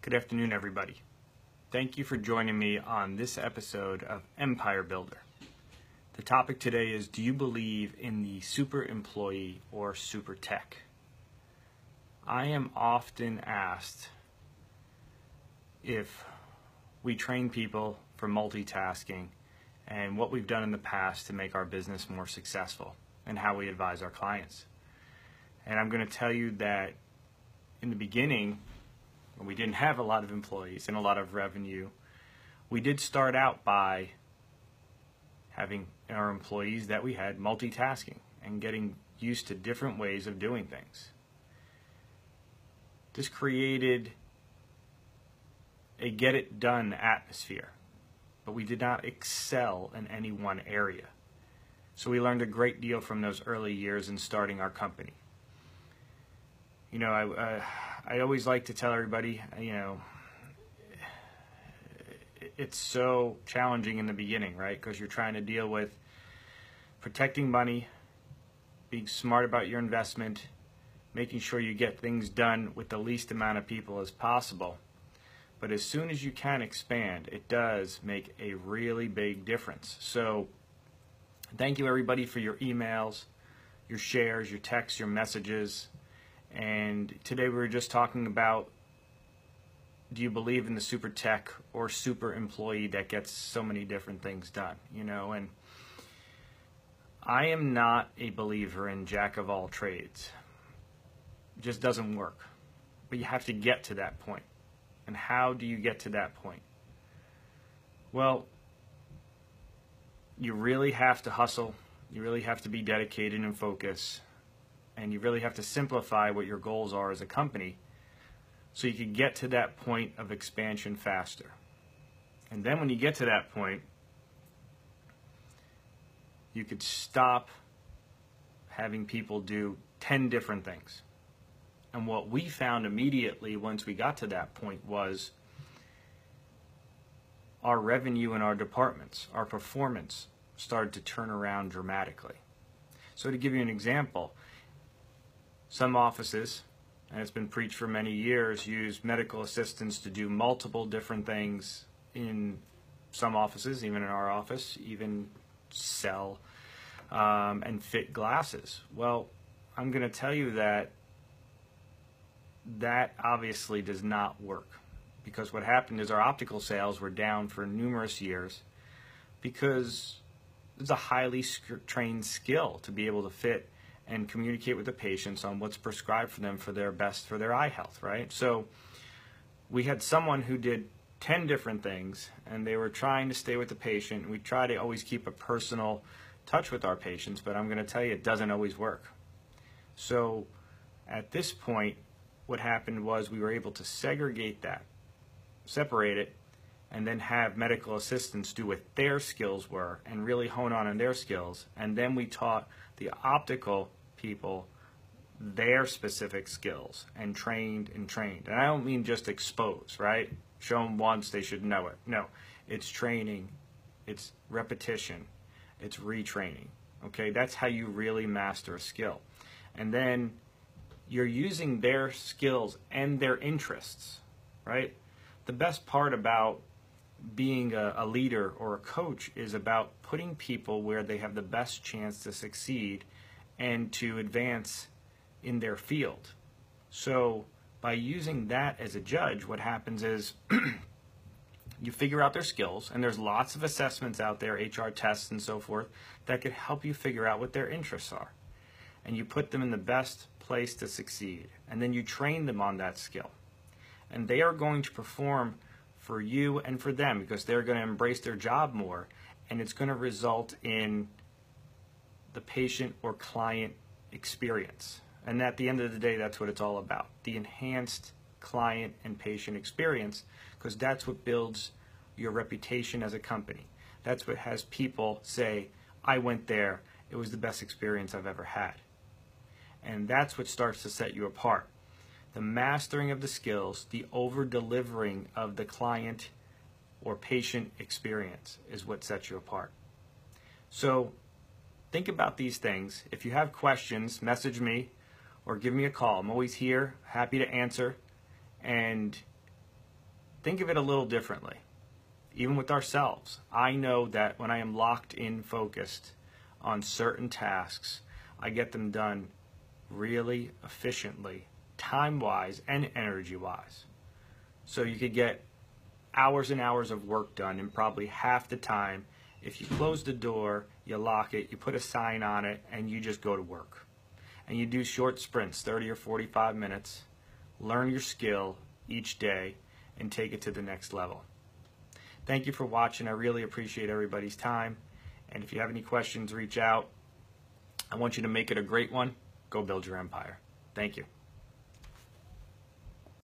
Good afternoon, everybody. Thank you for joining me on this episode of Empire Builder. The topic today is Do you believe in the super employee or super tech? I am often asked if we train people for multitasking and what we've done in the past to make our business more successful and how we advise our clients. And I'm going to tell you that in the beginning, we didn't have a lot of employees and a lot of revenue, we did start out by having our employees that we had multitasking and getting used to different ways of doing things. This created a get it done atmosphere, but we did not excel in any one area. So we learned a great deal from those early years in starting our company. You know, I, uh, I always like to tell everybody, you know, it's so challenging in the beginning, right? Because you're trying to deal with protecting money, being smart about your investment, making sure you get things done with the least amount of people as possible. But as soon as you can expand, it does make a really big difference. So, thank you everybody for your emails, your shares, your texts, your messages. And today we were just talking about do you believe in the super tech or super employee that gets so many different things done, you know? And I am not a believer in jack of all trades. It just doesn't work. But you have to get to that point. And how do you get to that point? Well, you really have to hustle. You really have to be dedicated and focus and you really have to simplify what your goals are as a company so you can get to that point of expansion faster. And then when you get to that point, you could stop having people do 10 different things. And what we found immediately once we got to that point was our revenue in our departments, our performance started to turn around dramatically. So, to give you an example, some offices, and it's been preached for many years, use medical assistants to do multiple different things in some offices, even in our office, even sell um, and fit glasses. Well, I'm going to tell you that that obviously does not work because what happened is our optical sales were down for numerous years because it's a highly trained skill to be able to fit and communicate with the patients on what's prescribed for them for their best for their eye health, right? So we had someone who did 10 different things and they were trying to stay with the patient. We try to always keep a personal touch with our patients, but I'm going to tell you it doesn't always work. So at this point, what happened was we were able to segregate that, separate it, and then have medical assistants do what their skills were and really hone on on their skills. And then we taught the optical people their specific skills and trained and trained. And I don't mean just expose, right? Show them once, they should know it. No, it's training, it's repetition, it's retraining. Okay, that's how you really master a skill. And then you're using their skills and their interests, right? The best part about being a, a leader or a coach is about putting people where they have the best chance to succeed and to advance in their field. So, by using that as a judge, what happens is you figure out their skills, and there's lots of assessments out there, HR tests and so forth, that could help you figure out what their interests are. And you put them in the best place to succeed. And then you train them on that skill. And they are going to perform for you and for them because they're going to embrace their job more. And it's going to result in the patient or client experience. And at the end of the day, that's what it's all about the enhanced client and patient experience, because that's what builds your reputation as a company. That's what has people say, I went there, it was the best experience I've ever had. And that's what starts to set you apart. The mastering of the skills, the over delivering of the client or patient experience is what sets you apart. So think about these things. If you have questions, message me or give me a call. I'm always here, happy to answer. And think of it a little differently. Even with ourselves, I know that when I am locked in focused on certain tasks, I get them done really efficiently, time wise and energy wise. So you could get hours and hours of work done in probably half the time if you close the door, you lock it, you put a sign on it, and you just go to work. And you do short sprints, 30 or 45 minutes, learn your skill each day, and take it to the next level. Thank you for watching. I really appreciate everybody's time. And if you have any questions, reach out. I want you to make it a great one. Go build your empire. Thank you.